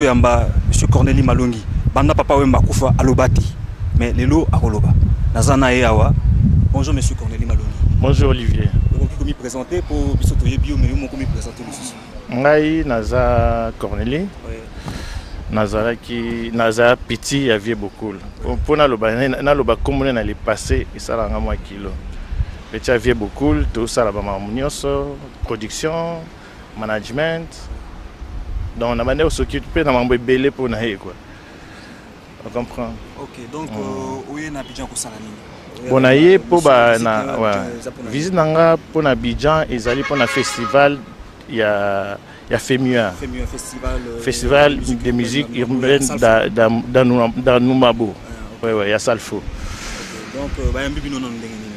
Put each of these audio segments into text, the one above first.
oyamba monsieur corneli malongi banda papa wemba akufa aloba te mais lelo akoloba naza na ye awa bonjour monsieur corneli malongi bonjour olivier okoki komipresente mpo biso toyebi yo mais yo moko mipresente lisusu ngai naza corneli oui. nazalaki naza petit ya vieux bokul mpo naloba naloba nkombo ne na le passé esalaka nga mwa kilo petit ya vieux bokul tosala bamakambo nyonso production management donc na bande soki pe na mambo ebele po na ye quoi on comprend OK donc mm. euh, oye na Abidjan kosala nini bon na ye po ba na visite na nga po na Abidjan ezali po na festival ya ya FEMUA, FEMUA festival, euh, festival de musique, de musique urbaine d'Anoumabo, ouais, ouais, ya Salfo. Okay. Donc, euh, bayambi bino na ndenge nini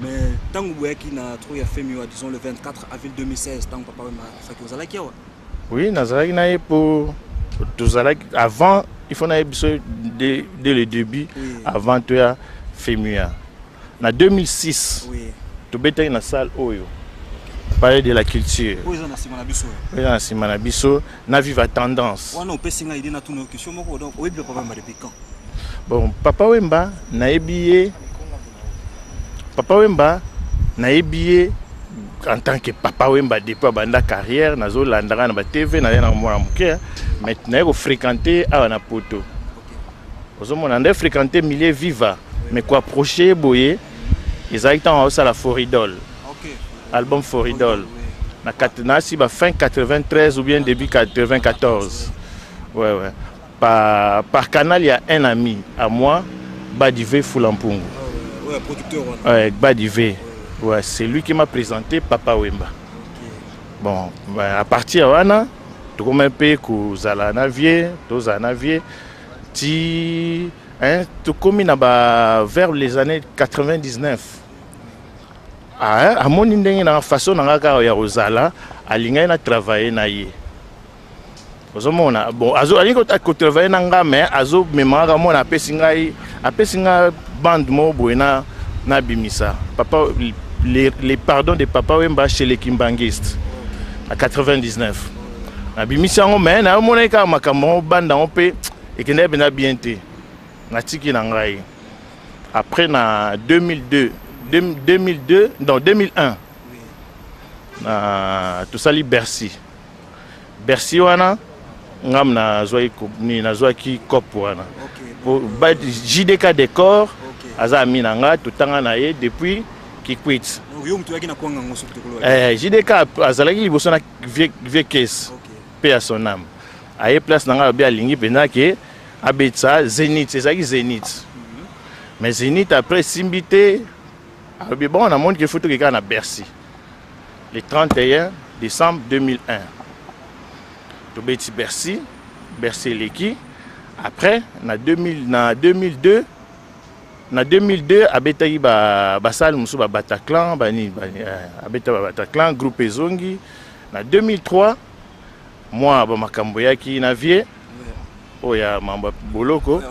Mais tango boyaki na trou ya Femi wa disons le 24 avril 2016 tango papa Wemba akufaki ozalaki awa? Oui, nazalaki na ye po tozalaki avant il faut nayebi biso dès, dès le début oui. avant toya Femia na 2006 oui. tobetaki na salle oyo palais de la culture oyo eza na nsima na biso oyo eza na nsima na biso na viva tendance wana opesi ngai ide natuna yo question moko donc oyebi papa wemba depuis quand bon papa wemba nayebi ye Papa Wemba nayebi ye en tant que papa Wemba depuis abanda carrière nazo landa na ba TV na na mwana moke hein. mais naye ko fréquenter awa na poto ozomona nde fréquenter milieu viva mais ko approcher boye ezalaki ntango aosala foridol album foridol na nasi ba fin 93 ou bien début 94 ouais ouais Pa, par canal ya un ami à moi, Badive Fula Mpungu. Ouais, producteur wana. Ouais, Badive. Ouais, c'est lui qui m'a présenté Papa Wemba. Okay. Bon, bah, à partir wana, tokomaki mpe kozala na vie, tozala na vie ti hein, tokomi na ba vers les années 99 ah, hein, amoni ndenge na façon na nga kaka ya kozala alingaki na travaille na ye ozomona bon azo alingi kotravaille na nga mais azomemaka mwana apesi ngai apesi nga bande moko boye na nabimisa papa les, les pardons de papa wemba chez les kimbanguistes à 99 nabimisi yango mais nayomonaki kaka makambo yango banda yango mpe ekendaki mpenza bien te natiki na ngai après na 2002 2002 non 2001 na tosali bercy Bercy wana nga nazwaki nini nazwaki cop wana jdk decor aza ami na nga totanga na ye depuis kikwit eh, jdk azalaki liboso na vieux case mpe ya son ame aye place na nga alobi alingi mpenza ke abetisa zenit ezalaki zenit mhm. mais zenit après esimbi te alobi bon namoni ke foto kekaka na bercy le 31 décembre 2001 tobeti bercy bercy eleki après na 2000 na 2002 na 2002 abetaki basale mosusu ba bataclan banini ba, euh, abeta ba bataclan groupe ezongi na 2003 mwa bamakambo eyaki na vie oyo ya mambo boloko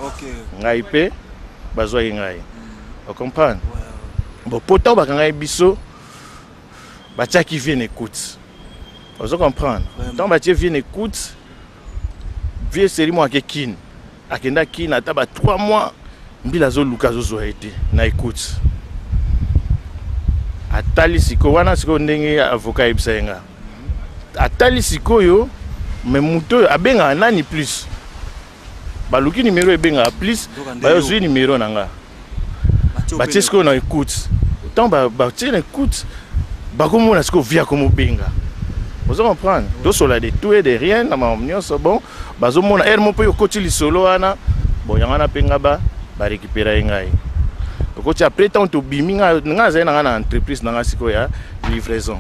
ngai mpe bazwaki ngai ocomprendre bopota oyo bakangaki biso batiaki vie n'ecoute ozo comprendre ntango batie vie n'ecoute vie selimo ake kin akenda kin ata ba 3 mois mbila azoluka azozwa ye te na ecoute atali sikoyo wana sikoyo ndenge avoka ayebisa ye nga atali sikoyo me moto oyo abengaka nani plus baluki numero ebengaka plus bayozwi numero na nga batie sikoyo na écoute ntango batie na écoute bakomona sikoyo vi akomobenga ozo comprendre tosola de tout et de rien na makambo nyonso bon bazomona heure moko mpe okoti lisolo wana bon yango wana mpe nga ba barekipera ye ngai okoti après ntango tobimi ngai nazali na ngai na entreprise na ngai sikoyo ya livraison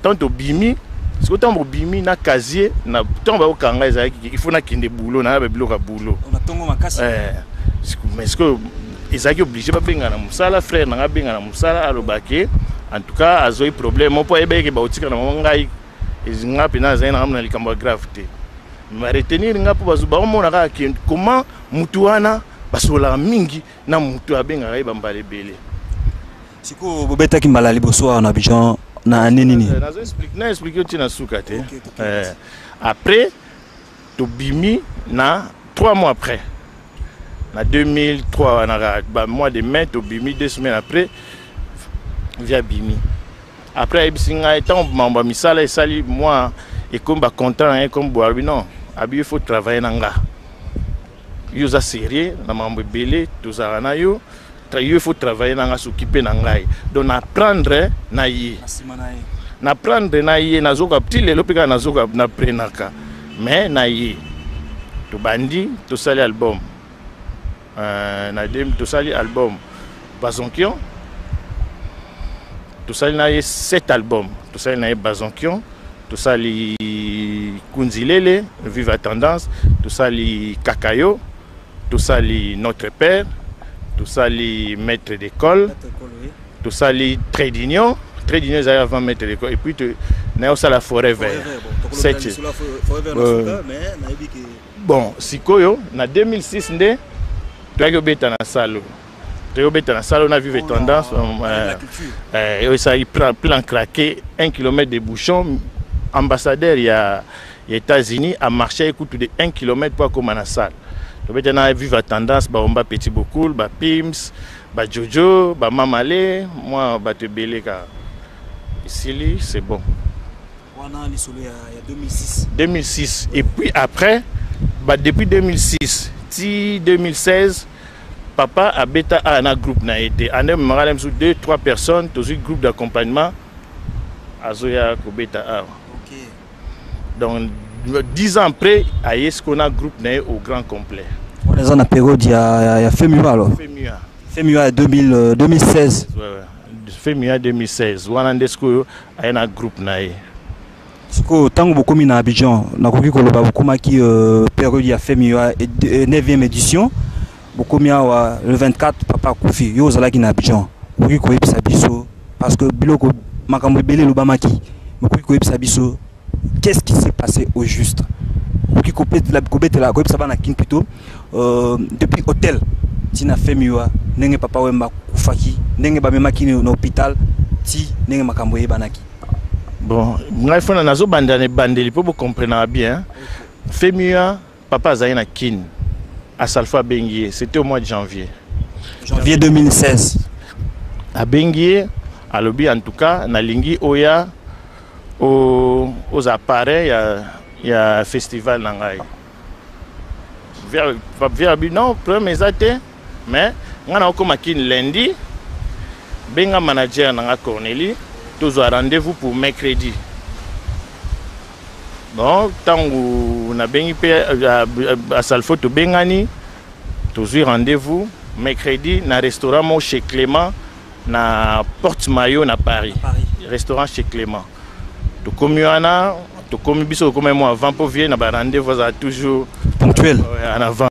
ntango tobimi sikoyo ntango bobimi na casier na ntango bakokanga ezalaki il faut nakende boulot na ba biloko ya boulot eh, mais sikoyo ezalaki oblige babenga na mosala frère na ngai abenga na mosala aloba ke en tout cas azwaki problème moko ayebaki ke bakotika na bango ngai nga mpenza azali na ngai na likambo ya grave te baretenir nga mpo baomona kaka ke comment motu wana basololaka mingi na motu abengaka ye bambala ebele sikoyo bobetaki mbala ya liboso awa na bijan na ane nini na explike yo ti na suka te eh, après tobimi na 3 mois après na 2003 wana ba mois de mai tobimi deux semaines après via bimi après ayebisi ngai ntango mambo ya misala esali mwa ekomi bacontant na ye comme boarbi non abi il faut travailler na nga yo oza sérieux na mambo ebele tozalaka na yo yo faut travailler nanga s'occuper na ngai donc na prendre na ye na prendre na ye nazoka ti lelo mpe kaka nazoka na prenaka mais na ye tobandi tosali album euh, na dem tosali album bazonkion tosali na ye sept album tosali na ye bazonkion tosali kunzilele viva tendance tosali kakayo Tosali Notre Père, tosali Maître d'école, tosali Trade d'Union, Trade d'Union ezali avant Maître d'école, et puis naye osala Forêt Vert. Euh, bon, sikoyo na 2006 nde toyaki obeta na salo. tozobeta na salo na vive tendance oyo esalaki plan craqué 1 km de bouchon ambassadeur ya ya états-unis amarchaki kutu de 1 km mpo akóma na salle tobeta na viva tendance baomba petit bokul bapims bajojo bamamale mwa bato ebele kaka esili c'est bon wana lisolo ya, ya 2006 2006 et puis après bah, depuis 2006 ti 2016 papa abeta a na groupe na ye te ande memaka na biso deux trois personnes tozwi groupe d'accompagnement azoya kobeta awa okay. donc 10 ans après aye sikoyo na groupe na ye au grand complet wana eza na periode ya, ya, ya femua alors femua femua ya 2016 ouais, ouais. Femi ya 2016 wana nde sikoyo aye na groupe na ye. Sikoyo tango bokomi na Abidjan nakoki koloba bokomaki euh, periode ya Femi ya 9e euh, edition bokomi awa le 24 papa akufi yo ozalaki na Abidjan okoki koyebisa biso parce que biloko makambo ebele elobamaki okoki koyebisa biso qu'est-ce qui s'est passé au juste okoki kobetela kobetela koyebisa bana kin plutôt euh, depuis hôtel tina femiwa ndenge papa wemba akufaki ndenge bamemaki na hôpital ti ndenge makambo eyebanaki bon ngai fana nazobandela na ebandeli mpo bokomprenaka bien femiwa Papa azali na kin. Asalfa abengi ye, c'était au mois de janvier. Janvier 2016. Abengi ye, alobi en tout cas nalingi oya o oza parrain ya ya festival na ngai. Via via non problème eza te. Mais nga na okoma kin lundi benga manager na nga Cornelie tozwa rendez-vous pour mercredi bon ntango nabengi mpe asalfo euh, euh, tobengani tozwi rendez-vous mercredi na restaurant moko chez clément na porte mayo na paris, paris. restaurant chez clément tokomi wana tokomi biso tokomi mo avant mpo vie na barendez-vous azala toujours ponctuel euh, en avant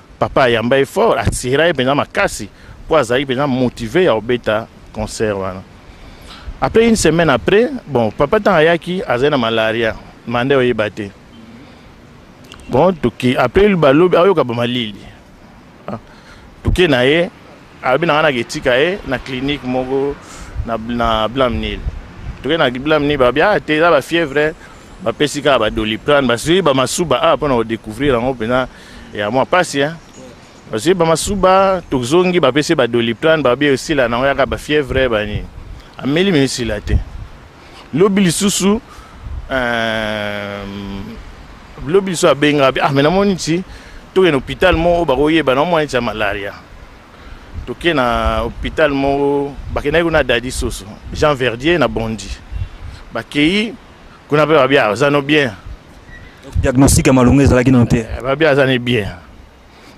Papa ayamba ye fort, atira ye mpenza makasi mpo azalaki mpenza motive ya kobeta concert wana. Après une semaine après, bon papa ntango ayaki azali na malaria, manda oyeba te. Bon toki après balobi ayoka ba malili. Ah, toke na ye alobi na ngai naketika ye na clinique moko na, na Blamnil. Toke na Blamnil babi ah te eza ba fièvre bapesi kaka ba doliprane basui ba masuba ah mpo na kodécouvrir yango mpenza ya mwa pasi hein bazwi bamasuba tozongi bapesi badoliprane babi esila nango yaka bafievre banini ameli me esila te lobi lisusu euh, lobi lisusu abenga abi ah me namoni ti tokende hôpital moko oyo bakoyeba na mwana ti ya malaria toke na hôpital moko bakendaki kuna dadi soso jean verdier na bondi bakei kuna mpe babi aza ah, no bien diagnostic ya malonga ezalaki nano te eh, babi aza ne bien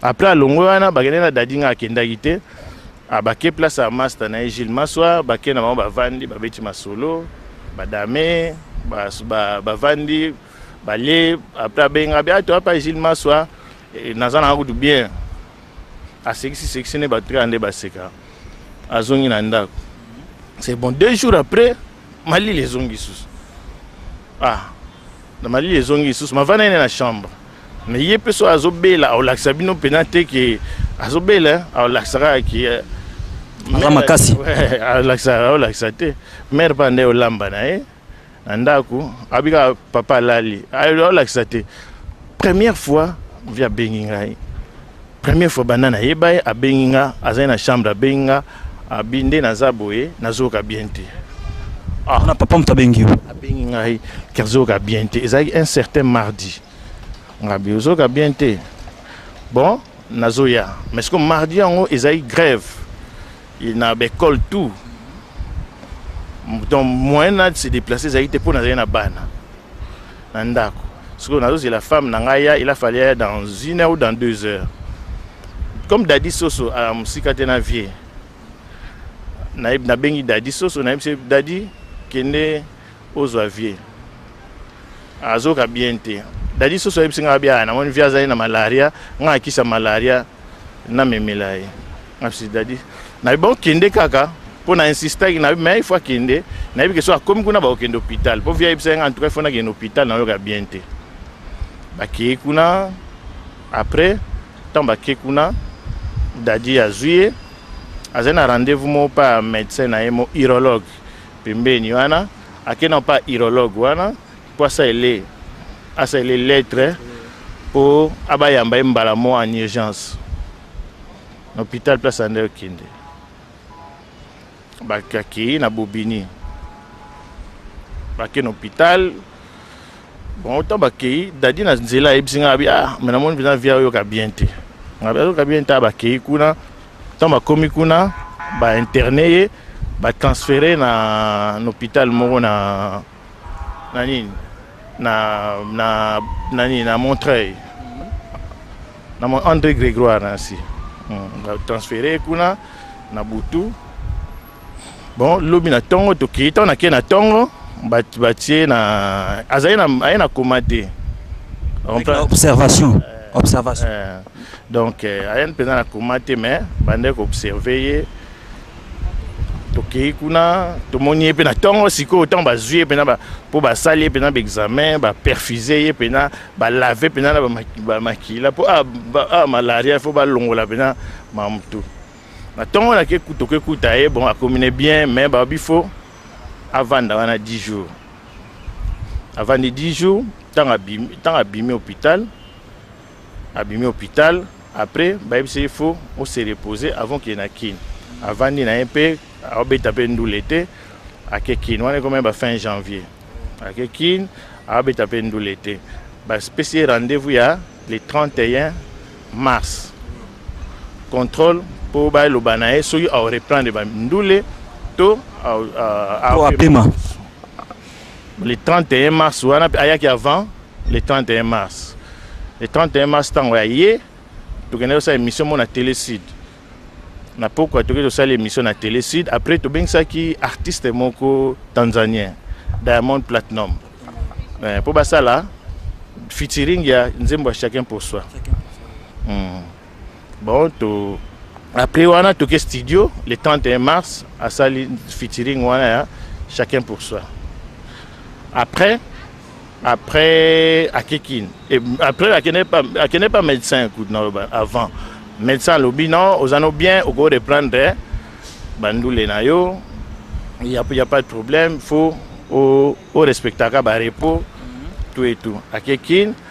après alongwe wana bakende na dadi nga akendaki te ah, bake place ya master na ye gile maswa bake na bango bavandi babeti masolo badame bavandi balie après abenga bi ato apa gile maswa eh, naza nanga kutu bien asekisi sekisi ne bato kaka nde baseka azongi na ndako c'est bon deux jours après malili ezongi lisusu ah na malili ezongi lisusu mavanda ene na chambre me ye mpe so azobela aolakisa bino mpena te ke azobela eh, aolakisa kaka ke eh, aza makasi alakisa aolakisa te mare mpa nde olamba na ye na ndako abi kaka papa alali aolakisa te première fois vi abengi ngai Première fois banda na yeba ye abengi nga azali na chambre abengi nga abi nde naza boye nazoyoka bien te ah. na papa moto abengi yo abengi ngai kerzoyoka bien te ezalaki un certain mardi ngabi ozoyoka bien te bon nazoya mais siko mardi yango ezalaki grève na baekole tout donc moyen na se déplacer ezalaki te mpo nazali na bana na ndako sikoyo nazozela femme na ngai ya il a fallu aya dans une heure ou dans deux heures comme dadi soso a mosika te na vie nabengi dadi soso nayebisi dadi kende ozwa vie azoka bien te dadi soso ayebisi ngai bia namoni vie azali na malaria ngai akisa malaria na memela ye nafsi dadi nayebi bango kende kaka mpo na insistaki nayebi mai ifo akende nayebi ke so akomi kuna bakokende hôpital mpo vi ayebisaki ngai antuka ifo nakende hôpital nayoka bien te bakei kuna après ntango bakei kuna dadi azwi ye azali na rendez-vous moko mpa ya médecin na ye mo urologue pembeni wana akei na mpa urologue wana po asaele asaele lettre po abayamba ye mbala mo en urgence na hôpital place anda okende bakakei na bobini bake na hôpital bon otan bakei dadi na nzela ayebisi ngai abi ah me namoni mpenza vi ayoka bien te ngabi ayoka bien te bakei kuna ntango bakomi kuna bainterne ye batransfere na hôpital moko na na nini na na na nini na Montreuil na mon André Grégoire ainsi hmm, ba transféré kuna na butu bon lobi na tongo tokei ntango nakei na tongo batie na azali na aye na koma te observation euh, observation euh, donc euh, aye mpenza na koma te mais bandeki observe ye tokei kuna tomoni ye mpe na ntongo sikoyo ntango bazwi ye mpena mpo basali ye mpena baexamen baperfuse ye mpena balave mpena na bamakila mpo a ah, ah, malaria fo balongola mpena mamtu na ntongo nake tokekuta ye bon akomi ne bien mais babi fo avanda wana 10 jours avandi 10 jours ntango abimi hôpital Abimi hopital après bayebisi ye faut o se reposer avant okende na Kin. Avandi na ye mpe abeta mpe ndule te ake Kin wana ekomi ba fin janvier ake Kin abeta mpe ndule te bapesi ye rendez-vous ya le 31 mars contrôle mpo baloba na ye soki ao reprendre bandule to apema le 31 mars wana mpe ayaki avant le 31 mars le 31 mars ntango ya ye tokendaki kosala émission moko na télécide na pokwa toki tosali émission na télécide après tobengisaki artiste moko tanzanien diamond platinum mpo eh, basala featuring ya nzembo ya chacun pour soi mm. bon to après wana toke studio le 31 mars asali featuring wana ya chacun pour soi après après akekini après akende pas akende pas médecin écoute na avant médecin alobi non oza no bien oko reprendre bandule na yo il y a, y a pas de problème faut au, au respectaka ba repos tout et tout akekini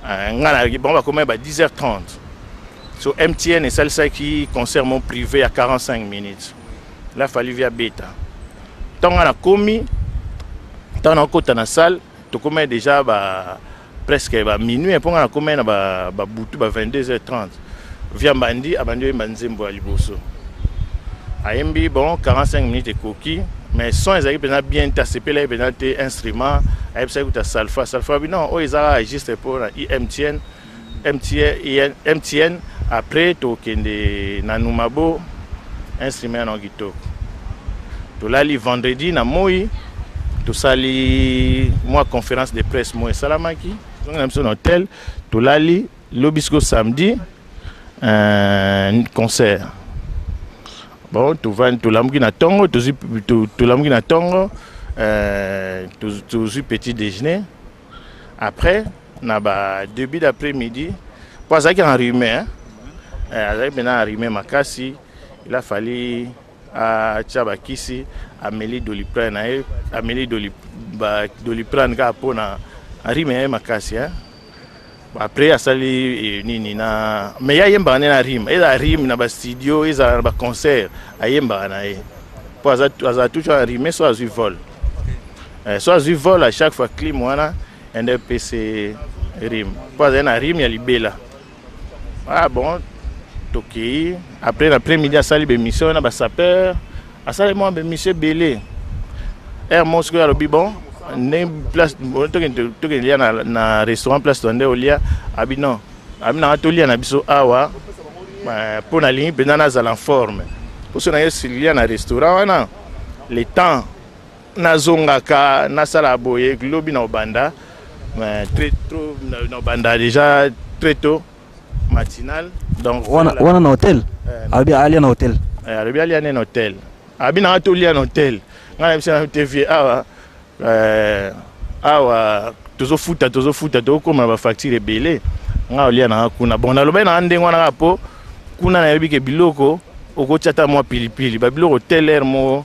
Euh, ngai nalaki bango bakomaki ba 10 h 30 so mtn esalisaki concert mon privé ya 45 minutes la fali via beta ntango ngai nakomi ntango nakokota na salle tokomaki déjà ba presque ba minuit mpo ngai nakomaki na babutu ba, ba 22 h 30 Via Mbandi abandi oyemba nzembo ya liboso ayembi bon 45 minutes ekoki mais son ezalaki mpenza bien te asepelaki mpenza te instrument ayebisaki kuta salfa salfa abi non oyo ezalaka registre mpo na imtn mtn après tokende na numabo instrument yango kitoko tolali vendredi na moi tosali mwa conférence de presse moi esalamaki zongi na biso na hotel tolali Lobi siko samedi euh, concert bon tovandi tolamuki na ntongo tolamuki na ntongo euh, tozwi petit déjeuner après na ba début d'après midi mpo azalaki en rime hein? Eh, azalaki mpena arime makasi il a fallu atya bakisi ameli doliprane na ye ameli doliprane kaka mpo na rime ya ye makasi eh? après asali eh, nini na mais ye ayembaka nde na rime ezala rime na bastudio ezala na baconcert ayembaka na ye mpo azala toujours na rime so azwi vol eh, so azwi vol à chaque fois clim wana ende epesi rime mpo azali na rime ya libela Ah bon, tokei après l'après midi asali bemission na basapeur asali mwa bemission ebele heure moko sikoyo alobi bon ndenge place tokende lia na restaurant place to nde olia abi non abi nanga tolia na biso awa mpo nalingi mpenza nazala en forme mposo na ye silia na restaurant wana le temps nazongaka nasala boye lobi na obanda mais très trop na obanda déjà très tôt matinal donc wana wana na hotel euh, alobi alia na hotel euh, alobi alia na hotel abi na to lia na hotel ngai na biso na te vie awa euh, awa tozo futa tozo futa tozo koma na ba facture ebele ngai olia na kuna bon nalobai na ndenge wana kaka po kuna nayebi ke biloko okotya ata mwa pilipili babiloko teler moko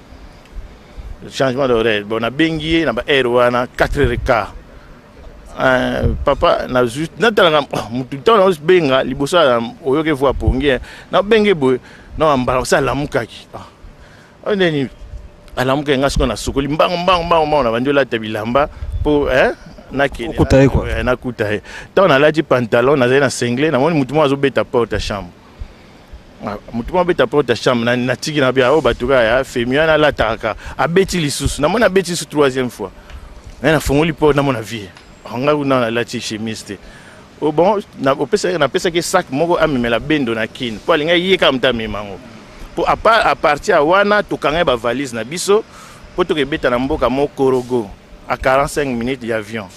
changement d'horaire bon nabengi ye na baheure wana 4 heures quart euh, papa nazwi natalaka oh, motu ntango naobenga liboso oyoki voi apongi eh. nabenge boye na mbala osi alamukaki ah. oyo nde nini alamukaki nga sikoyo nasukoli mbango mbango mbango mbango nabandi olata bilamba mpo eh, nakuta ye ntango nalati pantalon nazali na sengle namoni motu moko azobeta porte ya chambre Ah, motu mwa beta porte ya chambre natiki na bia oyo bato kaka ya femi wana alataka kaka abeti lisusu namoni abeti lisusu troisième fois me nafongoli porte namona vie ah, ngai kuna nalati chemise te oh, bon napesaki sac moko amemela bendo na kin mpo alingaki ye kaka moto amema yango mpo apartir ya wana tokangai bavalise na biso mpo tokebeta na mboka mo korogo a 45 minutes ya avion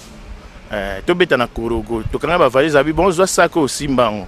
eh, tobeta na korogo tokangai bavalise abi bon zwa sac oyo osimba yango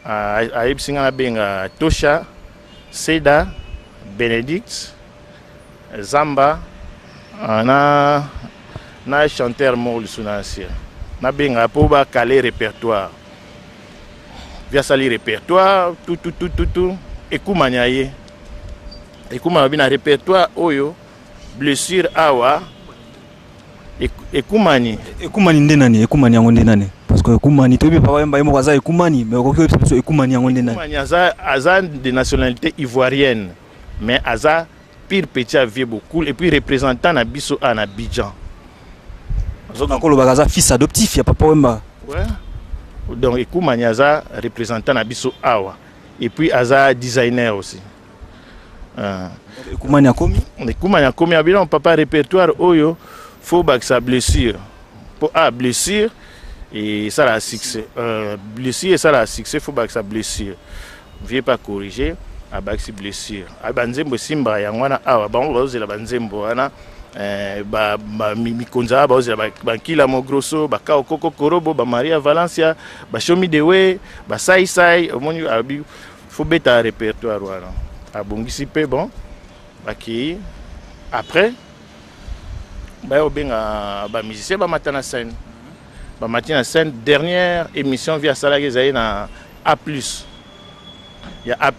Ah, ayebisi nga nabenga tosha seda benedict zamba ah, na na chanteur moko lisu na nse nabenga mpo bakale répertoire vi asali répertoire tututututu ekumani aye ekumani abi na répertoire oyo blessure awa Ekumani. Ekumani nde nani? Ekumani yango nde nani? Parce que Ekumani toyebi papa Wemba ye moko aza Ekumani mais okoki koyebisa biso Ekumani yango nde nani? Ekumani aza aza de nationalité ivoirienne mais aza pire petit ya vieux Bokul et puis représentant na biso a na Abidjan. Azoka kolobaka aza fils adoptif ya papa Wemba. Ouais. Donc Ekumani aza représentant na biso awa et puis aza designer aussi. Eh. ekumani akomi ekumani akomi abino papa répertoire oyo faut bakisa blessure mpo a ah, blessure esalaka succès euh, blessure esalaka succès faut bakisa blessure vie pas corrigé abakisi blessure ah, banzembo esimbaka yango wana awa bango bazozela banzembo wana eh, mikonzi awa bazozela bankila mogrosso bakao koko korobo bamaria valencia bashomi dewe basaisai omoni alobi Faut beta repertoire wana. Abongisi pe bon. Bakei. Après baye obenga ba musiciens ba mata na scène. Ba mati na scène dernière émission via salaki ezali na A+. Il y a A+.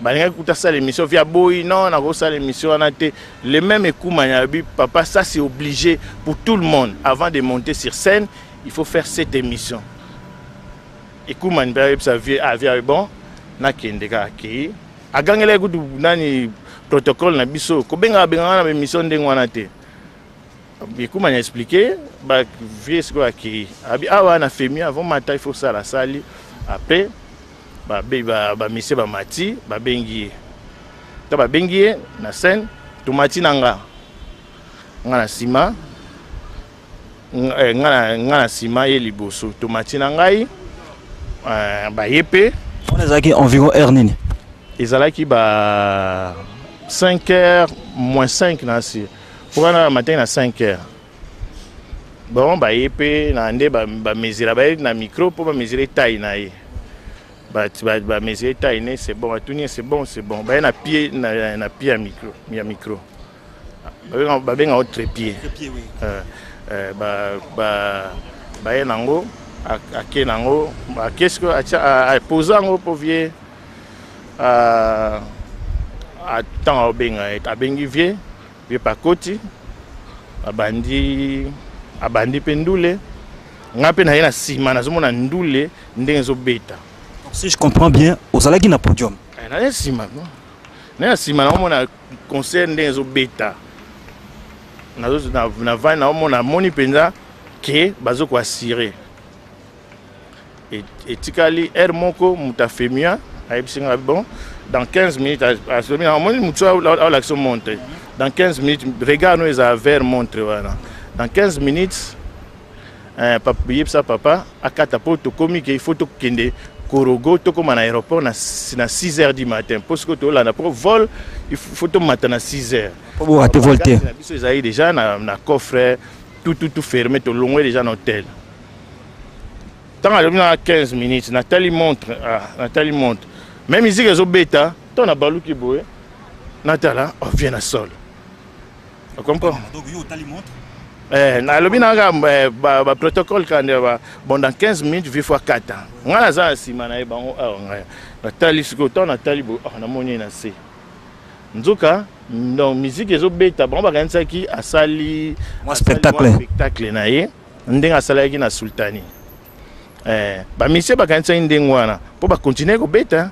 balingaki kuta asala émission via boyi non nakosala émission wana te le même ekumani alobi papa ça c'est obligé pour tout le monde avant de monter sur scène il faut faire cette émission Ekuman mpe ayebisa vie avi ayo bon nakende kaka akei agangelaki kutu nani protocole na biso kobengaka bengaka na bemission ndenge wana te ekumani explike bavie sikoyo akei abi awa na femi avant mata ifo sala asali apres bamisie bamati babengi ye ta babengi ye na scène tomati na nga nga na nsima ngai na nsima ye liboso tomati na ngai euh, baye mpe wana ezalaki environ heure nini ezalaki ba 5 heures moins 5 na si mpokana na matei na 5 heures bon baye mpe na nde bamesira baye na micro mpo bamesira etai na ye bamesira etai na ye c'est bon atuni ye c'est bon c'est bon baye na pie ya micro Ba benga ngo trepied. Trepied oui. Euh, euh, ba ba ba ye nango ake nango ba qu'est-ce que a a posa ngo po vieux euh a tant benga et abengi vieux vieux pakoti abandi abandi pe ndule nga pe na ye na sima nazomona ndule ndenge ezobeta si je comprends bien ozalaki na podium eh, na ye sima na ye sima naomona concert ndenge ezobeta navandi naomona amoni mpenza ke bazo koassire etikali heure moko moto afemia ayebisi ngai bon dans 15 minutes asomi namoni motu aolakisa montre dans 15 minutes regard no ezala vert montre wana dans 15 minutes Eh, papa, yebisa papa akata mpo tokomi ke ifo tokende korogo tokóma na aéroport na, na 6 heures du matin mpo sikoyo tolanda mpo vol ifo tomata na 6 heures mpo borate vol te na biso ezali déjà na, na coffre tout tout tout fermé tolongwe déjà na hôtel ntango alobi na 15 minutes natali montre ah, natali montre me miziki ezobeta to nabaluki boye natala ovie oh, na solo o comprendre donc yo otali montre eh, nalobi nanga eh, baprotocole ba kande babonda 15 minutes vi fois 4 ans ngai naza na nsima na ye bango awa ah, ngai natali sikoyo ntango natali boye ah, namoni ye na se nzoka donc miziki ezobeta bango bakanisaki asali spectacle na ye ndenge asalaki na sultani eh, bamisie bakanisaki ndenge wana mpo bakontinue kobeta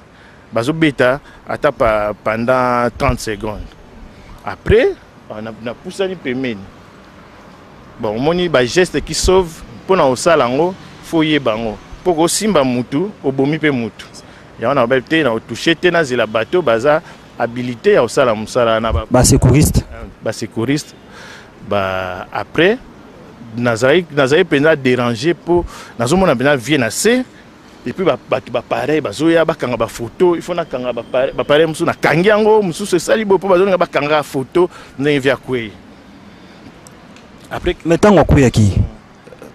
bazo beta ata pa, pendant 30 secondes après na pusani pembeni bon omoni ba geste qui sauve mpo na kosala yango fo oyeba yango mpo kosimba mutu obomi mpe mutu yango na babali te na kotouche te nazela bato baza habilité ya kosala mosala na basecouriste basecouriste ba après nazali mpenza dérange mpo nazomona mpenza vie na se et puis bato bapareil bazoya bakanga bafoto ifo nakanga bapareil mosusu nakangi yango mosusu esali boye mpo bazolinga bakanga foto ndenge vi akwei après mais ntango akweyaki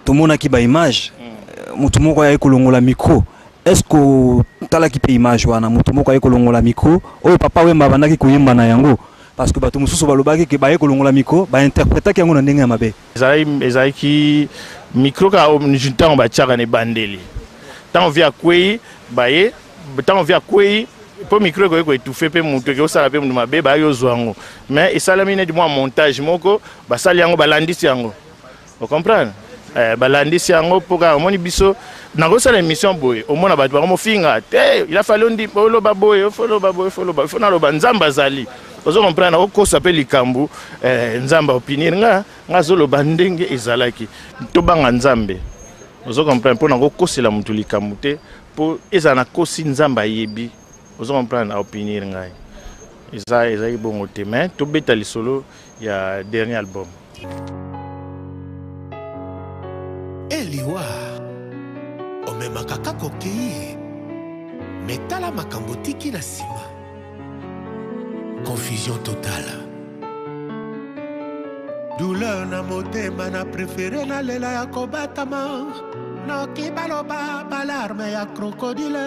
tomonaki baimage mm. moto moko ayaki kolongola micro est-ce que otalaki mpe image wana moto moko ayaki kolongola micro oyo papa wemba abandaki koyemba na yango parce que bato mosusu balobaki ke baye kolongola micro bainterpretaki yango na ndenge ya mabe ezalaki ezalaki micro kaka oyo ntango batiaka na ebandeli ntango vi akwei baye ntango vi akwei mpo micro ekoki koetufe mpe moto ekoki kosala mpe moto mabe bayaki ozwa yango mais esalami neti mwa montage moko basali yango balandisi yango ocomprendre eh, balandisi yango mpo kaka omoni biso nakosala émission boye omona bato bango mofinga te ilafali oloba boye ofoloba boye ofoloba ifo naloba nzambe azali ozo comprendre okosa pe likambu eh, nzambe opinir nga nga azoloba ndenge ezalaki tobanga nzambe ozo comprendre mpo na kokosela motu likambo te mpo ezala na kosi nzambe ayebi ozo comprendre aopinir ngai eza ezalaki bongo te mais tobeta lisolo ya dernier album eliwa omemaka kaka okei metala makambo tiki na nsima confusion totale douleur na motema na prefere na lela ya kobatama noki baloba balarme ya krokodile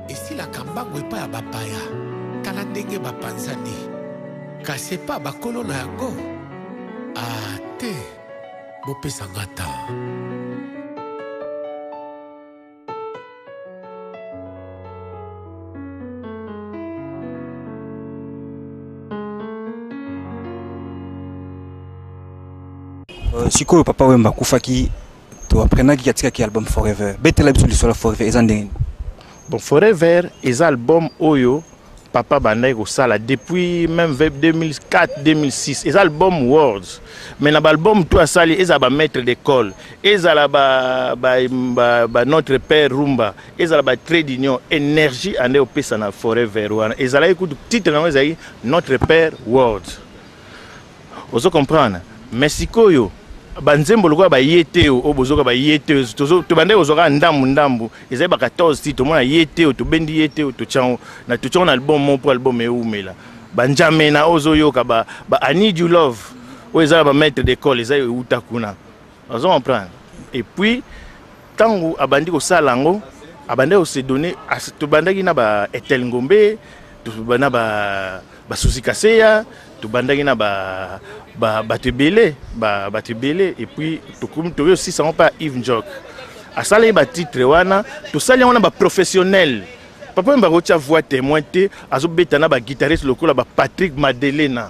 esilaka mbango epai ya bapaya tala ndenge bapanzani kasi epai bakolo na yango ate bopesa nga temps Euh, sikoyo papa wemba akufaki to apprenaki atika ki album forever betela biso lisolo ya forever eza ndenge bon forever eza album oyo papa abandaki kosala depuis même 2004 2006 eza album words mais na baalbum to asali ezala bamaître d'école ezala ba, ba, ba, ba notre père rumba ezala batrade union énergie ande opesa na forever wana ezalaki kutu titre na yango ezalaki notre père words Ozo comprendre? Mais sikoyo ba nzembo lokola ba yeteo oyo bozoka ba yeteo tozo tobandaki kozwa kaka ndambu ndambu ezali ba 14 titre omona yeteo tobendi yeteo totiango na totiango na album moko mpo album ewumela ba njamena oyo ozoyoka ba, ba I need you love oyo eza na ba maître d'école eza ewuta kuna ozo comprendre et puis ntango abandi kosala yango abandaki kose donne tobandaki na ba etel ngombe na ba basusi kaseya tobandaki na ba bato ebele bato ebele et puis tokomi toyei osisa yango mpe ya yves njok asalaki batitre wana tosali yango na baprofessionnel papa oyo bakotya voix témoin te azobeta na baguitariste lokola bapatrick madelena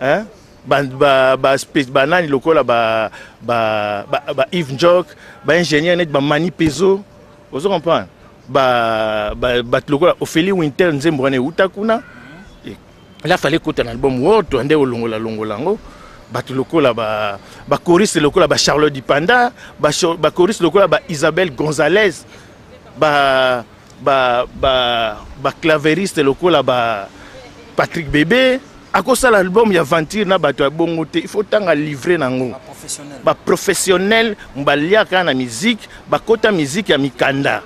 hein? ba, ba, ba, ba nani lokola ba, ba, ba, ba Yves Njok, ba ingénieur net ba Mani Pezo, ozo comprendre ba ba ba lokola Ophélie Winter nzembo wana euta kuna la fallait kota na album woto ande olongola longola yango bato lokola ba ba choriste lokola ba Charlotte Dipanda ba ba choriste lokola ba Isabelle Gonzalez ba ba ba ba claveriste lokola ba Patrick Bebe akosala album ya aventure na bato ya bongo te il faut tanga livre nango ba professionnel baliaka na musique bakota musique ya mikanda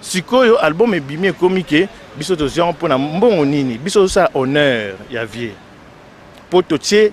sikoyo album ebimi ekomi ke biso tozwi yango mpo na mbongo nini biso tozosala honneur ya vie mpo totie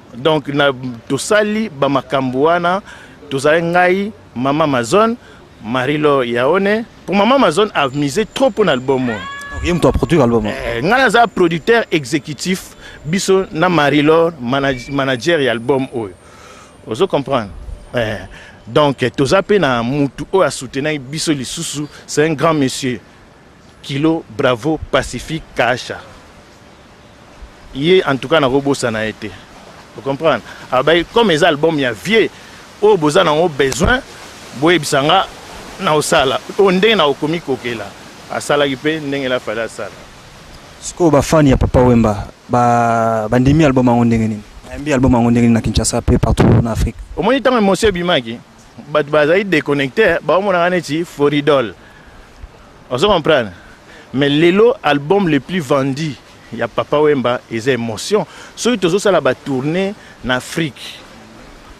Donc na tosali ba makambo wana tozali ngai mama Amazon Marilo Yaone pour mama Amazon a misé trop pour l'album oyo. Ye moto a produire album. Eh, ngai naza producteur exécutif biso na Marilor manager ya album oyo. Ozo comprendre? Eh, donc toza pe na mutu oyo a soutenaki biso lisusu, c'est un grand monsieur. Kilo bravo pacifique Kaasha ye en tout cas nako bosana ye te vous comprendre abaki ah, comme eza album ya vieux oyo boza nango besoin boyebisa nga naosala oyo ndenge nakokomi kokela asalaki mpe ndenge elafali asala sikoyo bafani ya papa wemba bandimi ba album yango ndenge nini ayambi album yango ndenge nini na kinshasa mpe partout na afrique omoni ntango emosi ebimaki bato bazali deconnecte baomonaka neti foridol ozo comprendre mais lelo album le plus vendu ya papa wemba eza emotion soki tozosala batourne na afrique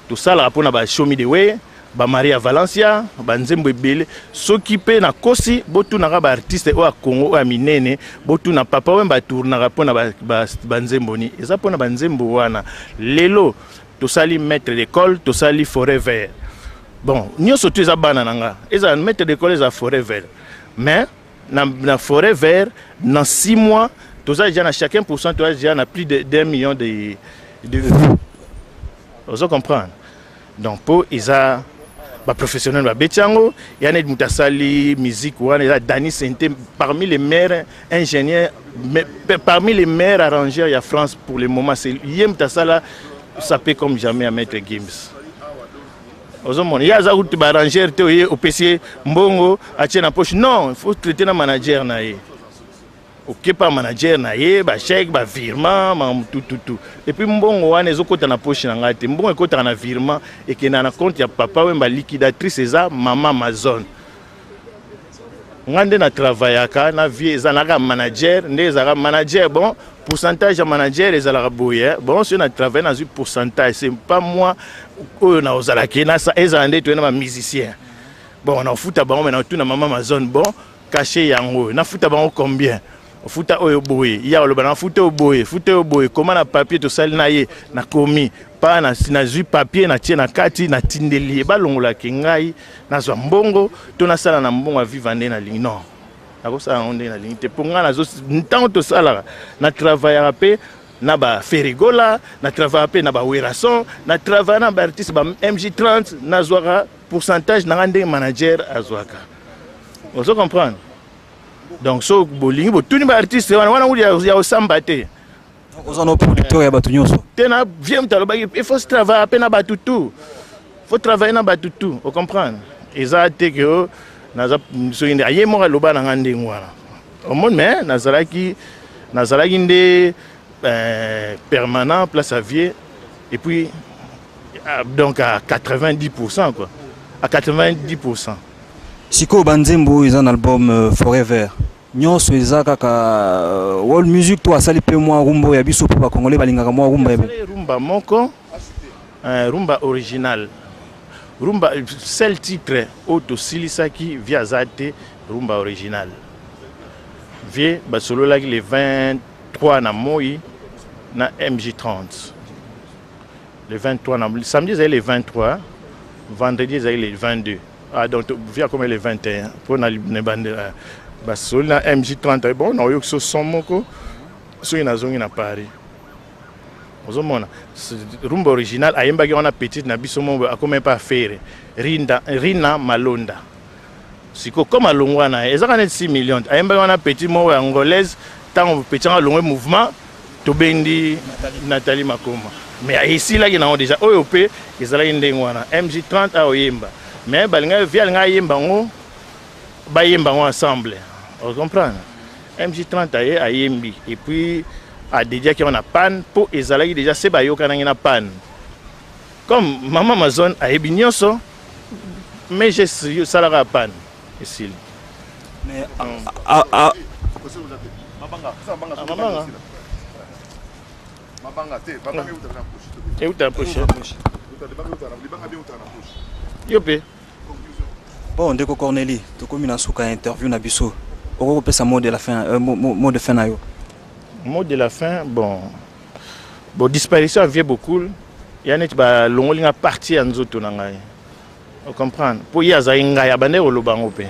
tosalaka mpona bashomi de way bamari ya valencia banzembo ebele soki mpe na kosi botunaka baartiste oyo ya congo oyo ya minene botuna papa wemba atournaka mpona banzembo nini eza mpona banzembo wana lelo tosali maître d'école tosali forêt vert bon nyonso tu eza bana na nga ezala maître d'école ezala forêt vert mais na, na forêt vert na six mois toza déjà na chacun pourcent toza déjà na plus de d'un million de, de vues ozo comprendre donc mpo eza baprofessionnel babeti yango yanedi moto asali musique wana eza dani sente parmi les maires ingénieur mais parmi les meilleurs arrangeurs ya France pour le moment c'est ye moto asala sape comme jamais ya maître Gims ozomona ye aza kutu baarrangeur te oye opesi ye mbongo atie na poche non faut traiter na manager na ye okepa manager na ye bachèque bavirement makambo tututu epuis mbongo wana ezokɔta na poche na ngai te mbongo ekɔtaka na virement ekenda na compte ya papa wemba liquidatrice eza mama amazone nga nde na travaillaka na vie ezalaka manager nde ezalaka manager bon pourcentage ya manager ezalaka boye eh. bon soki na travaille nazwi pourcentage c'est pas moi oyo naozalaki ezala nde toye na bamusicien bon nafuta bango me natuna mama amazone bon kashe yango oyo nafuta bango combien futa oyo boye ya aloba na futa oyo boye futa oyo boye koma na papier tosali na ye nakomi pa nazwi papier natie na kati natindeli ye balongolaki ngai nazwa mbongo to nasala na mbongo ya viva nde nalingi non nakosala yango ndenge nalingi te mpo ngai ntango tosalaka na travaillaka mpe na ba ferigola na travaillaka mpe na ba werrason na travaille na baartiste ba mj 30 nazwaka pourcentage na ngai ndenge manager azwaka ozo comprendre donc so bolingi botuni ba artiste wana wana ngudi ya osamba te oza no producteur ya bato nyonso te na vie moto alobaki il faut se travailler mpe na bato tout faut travailler na bato tout ocomprendre eza te ke oh, naza soki nde aye moko aloba na ngai ndenge wana omoni me nazalaki nazalaki nde euh, permanent place à vie et puis euh, donc à 90 quoi à 90 Sikoyo ba nzembo oyo eza na album euh, Forever nyonso eza kaka euh, world music to asali mpe mwa rumba ya biso mpo bakongole balingaka mwa rumba ya rumba moko euh, rumba original rumba seul titre oyo tosilisaki vie aza te rumba original vie basololaki le 23 na moi na mg 30 Le 23 na samedi ezali le 23, vendredi ezali le 22. Ah donc via comme le 21 pour na ne bande euh, basoli na MJ30 bon na oyoki so son moko soki nazongi na Paris. ozomona rumba original ayembaki wana petite na biso moko akomaki mpe afere rina malonda Siko comme alongwa na ye ezaka neti 6 millions ayembaki wana petit moko ya angolaise ntango petit yango alongwe mouvement tobendi Nathalie Makoma mais esilaki nango deja oyo mpe ezalaki ndenge wana MJ30 aoyemba mais balinga vie alinga ayemba yango bayemba yango ensemble o comprendre MJ30 aye ayembi et puis adediaki yango na panne mpo ezalaki deja se bayokanaki na panne comme mama Amazon ayebi nyonso mais je suis salaka ya panne esili mais euta na poche yo mpe bon ndeko corneli tokomi na suka ya interview na biso okoki kopesa mot de la fin euh, mot de fin na yo mot de la fin bon Bon disparition ya vieux Bokul ya neti balongoli nga partie ya nzoto na ngai. O comprendre? Po ye azali ngai abandaki koloba yango pe.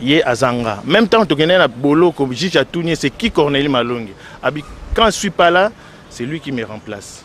Ye azanga. Même temps tokende na boloko juge atuni c'est qui Corneille Malongi? Abi quand je suis pas là, c'est lui qui me remplace.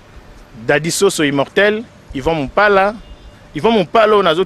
Daddy Soso immortel, Yvon Mopala, Yvon Mopala oyo nazo